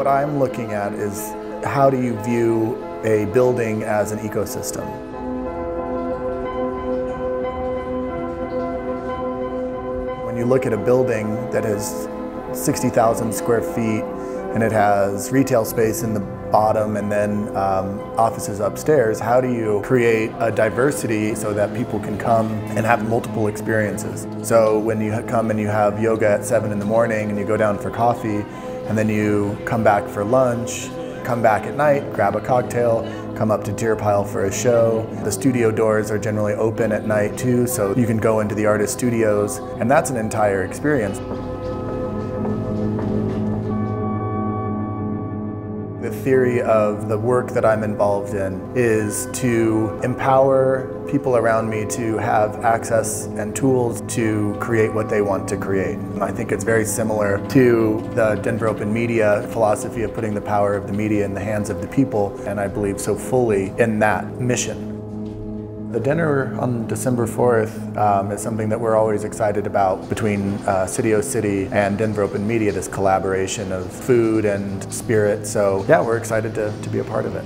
What I'm looking at is how do you view a building as an ecosystem? When you look at a building that has 60,000 square feet and it has retail space in the bottom and then um, offices upstairs, how do you create a diversity so that people can come and have multiple experiences? So when you come and you have yoga at 7 in the morning and you go down for coffee and then you come back for lunch, come back at night, grab a cocktail, come up to Deer Pile for a show. The studio doors are generally open at night too, so you can go into the artist studios, and that's an entire experience. The theory of the work that I'm involved in is to empower people around me to have access and tools to create what they want to create. I think it's very similar to the Denver Open Media philosophy of putting the power of the media in the hands of the people, and I believe so fully in that mission. The dinner on December 4th um, is something that we're always excited about between uh, City O City and Denver Open Media, this collaboration of food and spirit. So yeah, we're excited to, to be a part of it.